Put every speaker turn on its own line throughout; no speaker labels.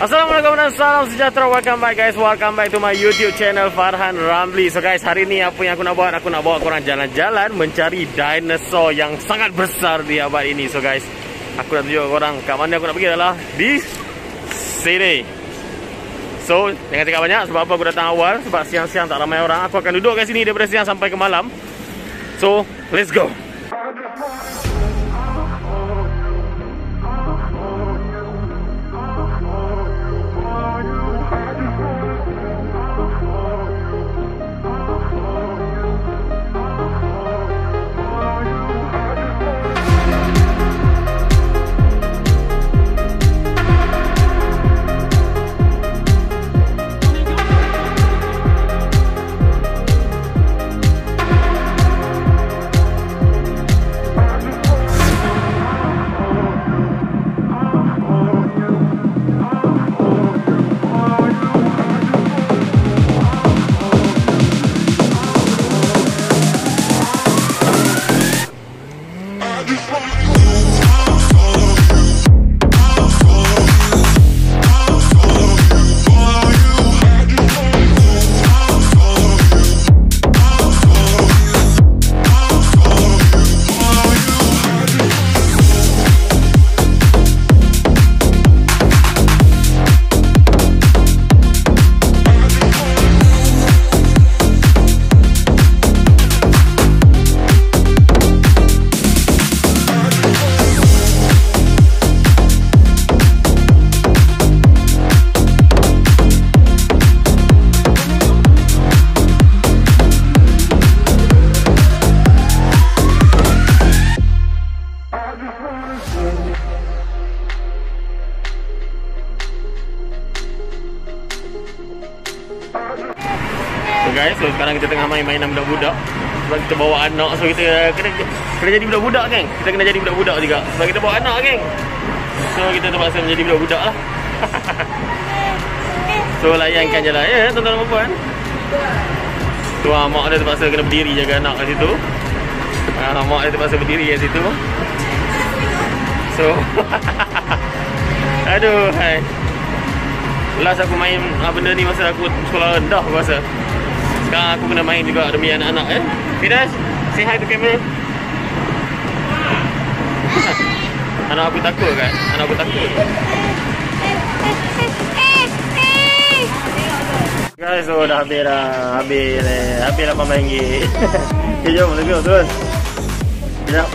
Assalamualaikum dan salam sejahtera. Welcome back guys. Welcome back to my YouTube channel Farhan Ramli. So guys hari ni apa yang aku nak buat? Aku nak bawa korang jalan-jalan Mencari dinosaur yang sangat besar di abad ini. So guys Aku nak tunjuk korang Kat mana aku nak pergi adalah Di sini. So jangan cakap banyak Sebab apa aku datang awal? Sebab siang-siang tak ramai orang. Aku akan duduk kat sini Daripada siang sampai ke malam. So let's go kita tengah main mainan budak-budak. Sebab kita bawa anak, so kita kena, kena jadi budak-budak kan Kita kena jadi budak-budak juga. Sebab kita bawa anak kan So kita terpaksa menjadi budak-budak lah. So layankan je lah. Ya tuan-tuan dan puan. Tu ah, mak dia terpaksa kena berdiri jaga anak kat situ. Ah, Mak dia terpaksa berdiri kat situ. So Aduh hai. Last aku main ah, benda ni masa aku sekolah rendah aku rasa sekarang aku kena main juga demi anak-anak eh. Fidas, say hi to camera. anak aku takut kan? Anak aku takut. Guys, so dah habis dah. Habis ni. Habis lah RM8. okay, jom. Let's go, turun. Sekejap.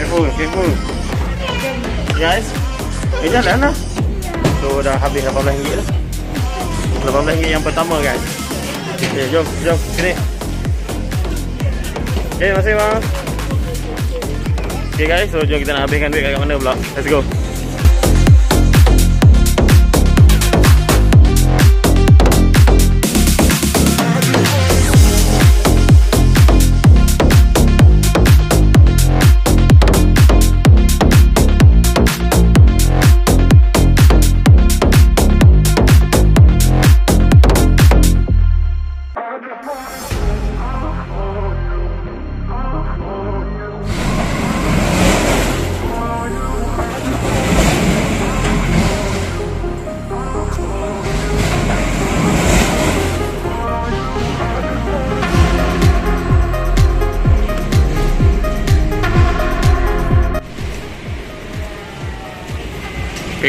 Careful, careful. Guys, eh jalan lah. So dah habis RM18 lah. RM18 yang pertama guys. Okay, jom, jom, sini. Okay, masih bang. Okay guys, so jom kita nak habiskan duit kat mana pula. Let's go.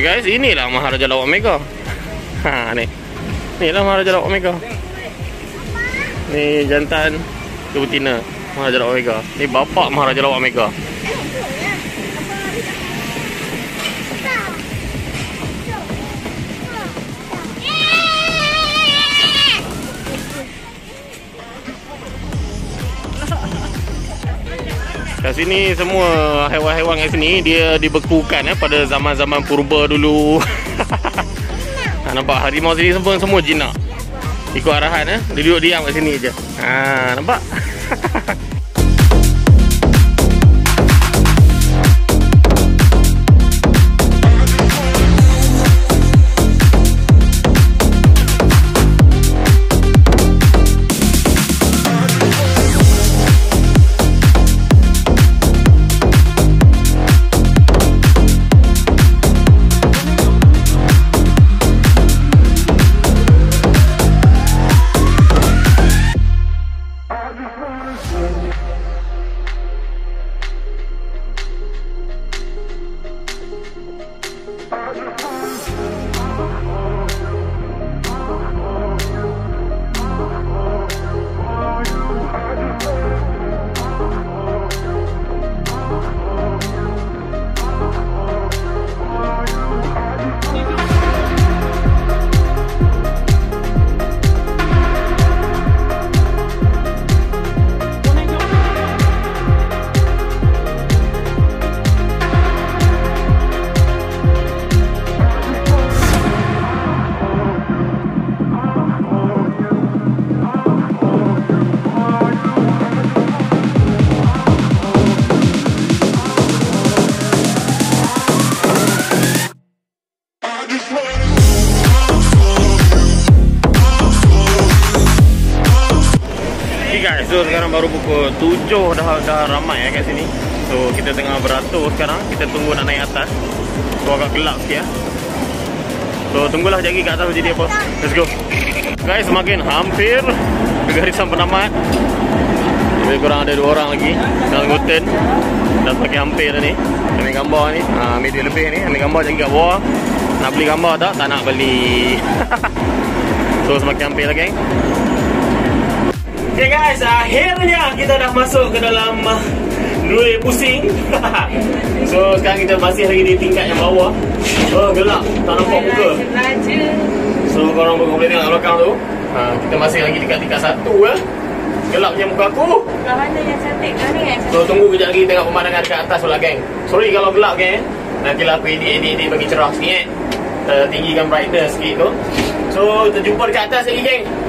Guys, inilah Maharaja Lawak Mega. Ha ni. Inilah Maharaja Lawak Mega. Ni jantan betina Maharaja Lawak Mega. Ni bapa Maharaja Lawak Mega. Sini semua haiwan-haiwan kat sini dia dibekukan eh pada zaman-zaman purba dulu. ha, nampak harimau sini semua semua jinak. Ikut arahan eh, dia duduk diam kat sini je. Ha, nampak? 7 dah dah ramai ya kat sini. So kita tengah beratur sekarang. Kita tunggu nak naik atas. So agak gelap sikit ya. So tunggulah lagi kat atas jadi apa. Let's go. Guys, semakin hampir garisan penamat. Lebih kurang ada dua orang lagi dalam hutan. Dah semakin hampir dah ni. Ambil gambar ni. Ha, ambil dia lebih ni. Ambil gambar jadi kat bawah. Nak beli gambar tak? Tak nak beli. so semakin hampir lah geng. Okay guys, akhirnya kita dah masuk ke dalam uh, Nui Pusing. So sekarang kita masih lagi di tingkat yang bawah. Oh gelap, tak nampak muka. So korang boleh tengok belakang tu. Ha, Kita masih lagi dekat tingkat satu eh. Gelapnya muka aku? So tunggu kejap lagi tengok pemandangan dekat atas pula geng. Sorry kalau gelap geng Nantilah aku edit-edit bagi cerah sikit eh. Tinggikan brightness sikit tu. So kita jumpa dekat atas lagi geng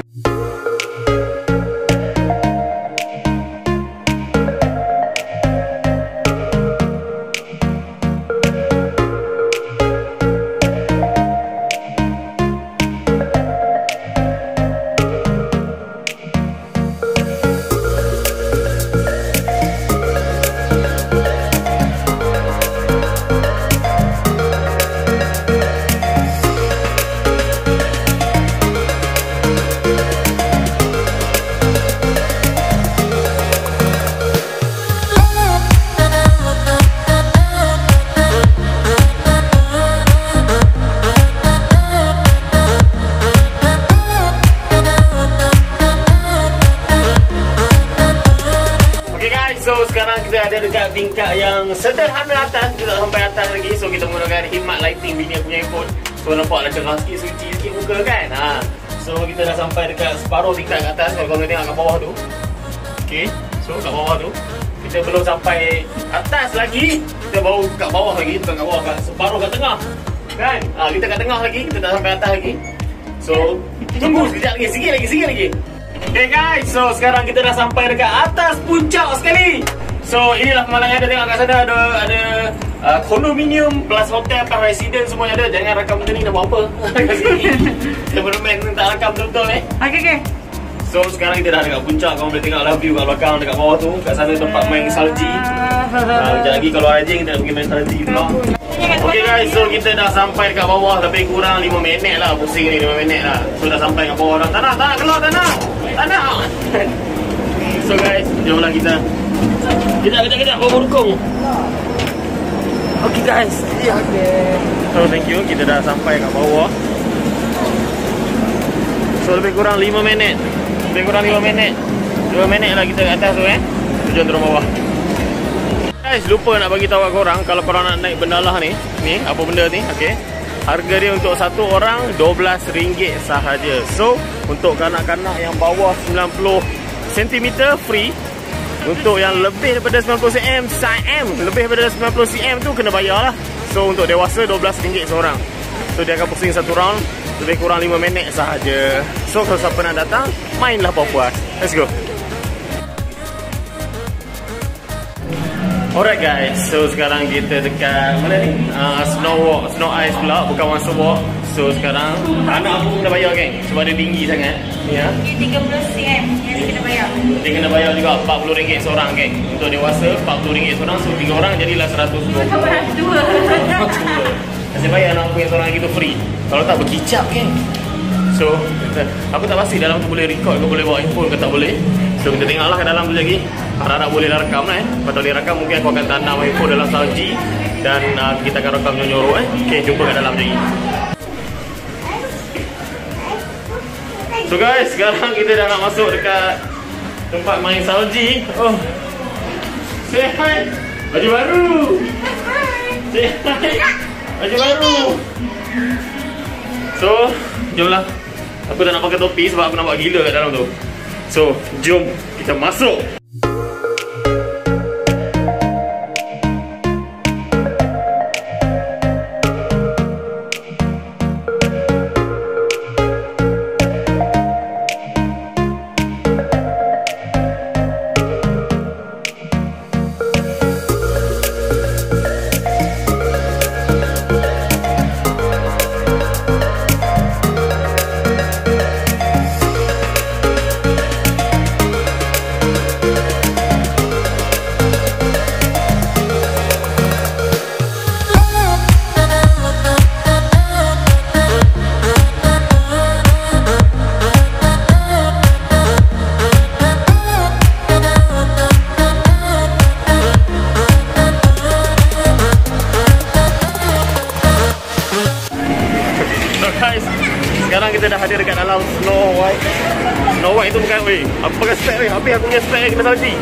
tingkat yang sederhana atas tak sampai atas lagi. So kita menggunakan hikmat lighting bini aku punya handphone. So nampak lah cerah sikit, suci sikit muka kan? Ha. So kita dah sampai dekat separuh tingkat kat atas. Kalau korang tengok kat bawah tu. Okay, so kat bawah tu. Kita belum sampai atas lagi. Kita baru kat bawah lagi, bukan kat bawah, kat separuh kat tengah. Kan, ha, kita kat tengah lagi, kita tak sampai atas lagi. So, tunggu sekejap lagi, sikit lagi, sikit lagi. Okay guys, so sekarang kita dah sampai dekat atas puncak sekali. So inilah pemandangan ada. Tengok kat sana ada ada uh, kondominium plus hotel plus resident semuanya ada. Jangan rakam benda ni nak buat apa? kat sini. Cameraman tak rakam betul-betul eh.
Okey okey.
So sekarang kita dah dekat puncak. Kau boleh tengok lah view kat belakang Dekat bawah tu. Kat sana tempat main salji. Uh, Sekejap lagi kalau ada kita nak pergi main salji pula. Okay guys, so kita dah sampai dekat bawah. Lebih kurang 5 minit lah. Pusing ni 5 minit lah. So dah sampai kat bawah dah. Tak nak, tak nak keluar, tak nak. Tak nak. So guys, jomlah kita Kejap, kejap, kejap. Bawa berukung Okay guys. Ya okay. So thank you. Kita dah sampai kat bawah. So lebih kurang 5 minit. Lebih kurang 5 minit. 2 minit lah kita kat atas tu eh. Tujuan turun bawah. Guys, lupa nak bagi tahu kat korang Kalau korang nak naik bendalah ni. Ni, apa benda ni, okay. Harga dia untuk satu orang RM12 sahaja. So, untuk kanak-kanak yang bawah 90 cm free Untuk yang lebih daripada 90 cm cm Lebih daripada 90 cm tu kena bayar lah So, untuk dewasa RM12 seorang. So, dia akan pusing satu round Lebih kurang 5 minit sahaja. So, kalau siapa nak datang Mainlah puas-puas Let's go. Alright guys, so sekarang kita dekat mana ni? Uh, snow walk, snow ice pula, bukan Monster Walk. So sekarang anak aku kena bayar geng sebab dia tinggi sangat. Ya.
Ini 30 cm yang kena bayar.
Dia kena bayar juga RM40 seorang geng. Untuk dewasa RM40 seorang, so tiga orang jadilah RM120.
Orang dua.
Nasib baik anak aku yang seorang lagi tu free. Kalau tak berkicap geng. So, aku tak pasti dalam tu boleh record ke boleh bawa handphone ke tak boleh. So, kita tengoklah ke dalam tu lagi. Harap-harap boleh lah rekam lah eh. Kalau boleh rekam, mungkin aku akan tanam handphone dalam salji. Dan uh, kita akan rekam nyorok eh. Okay, jumpa kat dalam lagi. So guys, sekarang kita dah nak masuk dekat tempat main salji. Oh. Say hi. Baju baru. Say hi. Baju baru. So, jomlah. Aku tak nak pakai topi sebab aku nampak gila kat dalam tu. So, jom kita masuk. Kena salji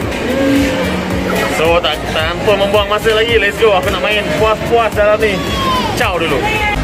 So tak tanpa membuang masa lagi. Let's go. Aku nak main? Puas-puas dalam ni. Ciao dulu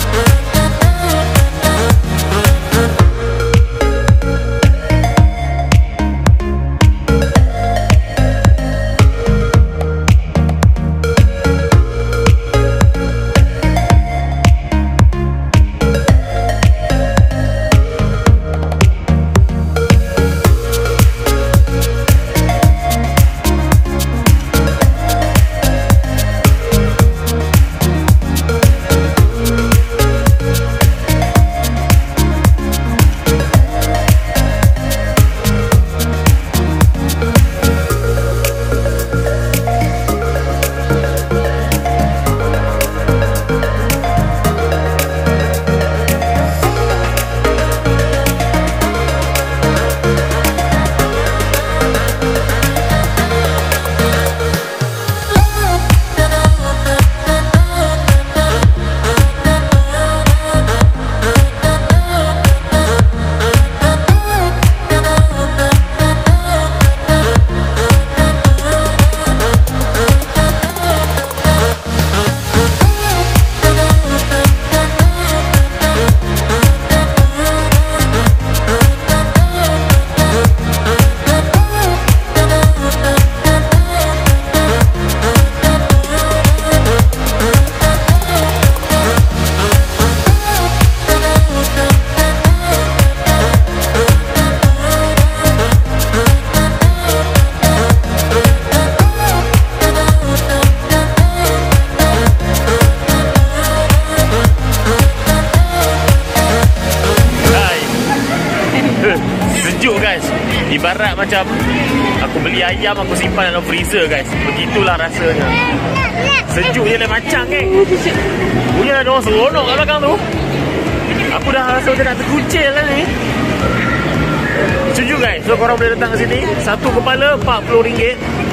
Ibarat macam Aku beli ayam Aku simpan dalam freezer guys. Begitulah rasanya. Sejuk je lain macam kan Punya ada orang seronok kat belakang tu. Aku dah rasa macam nak terkucil lah ni. Sejuk guys. So korang boleh datang ke sini. Satu kepala RM40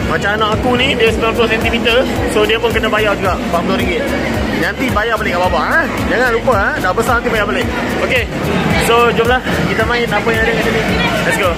Macam anak aku ni Dia 90cm So dia pun kena bayar juga RM40 Nanti bayar balik kat bawah ha? Jangan lupa ha? Dah besar nanti bayar balik. Okay So jomlah Kita main apa yang ada kat sini. Let's go